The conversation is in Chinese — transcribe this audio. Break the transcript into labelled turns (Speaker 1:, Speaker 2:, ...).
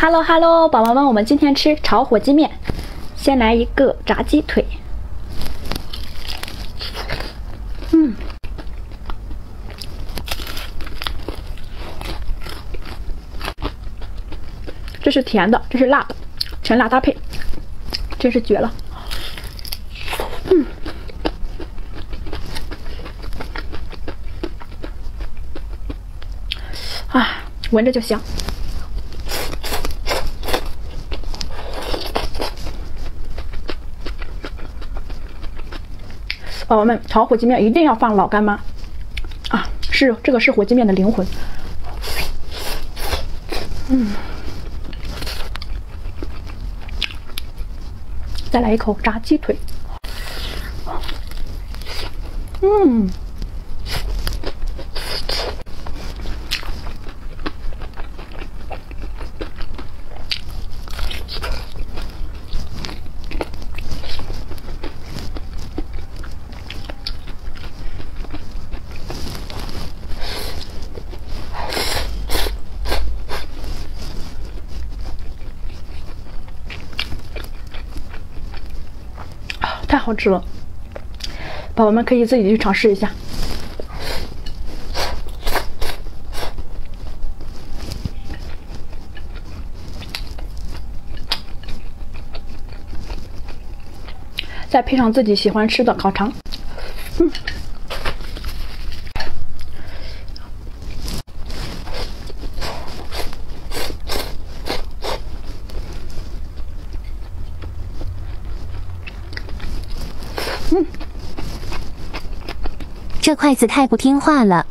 Speaker 1: Hello Hello，宝宝们，我们今天吃炒火鸡面。先来一个炸鸡腿，嗯，这是甜的，这是辣的，甜辣搭配，真是绝了。嗯，啊，闻着就香。宝宝们，炒火鸡面一定要放老干妈啊！是这个是火鸡面的灵魂。嗯，再来一口炸鸡腿。嗯。太好吃了，宝宝们可以自己去尝试一下。再配上自己喜欢吃的烤肠，
Speaker 2: 这筷子太不听话了。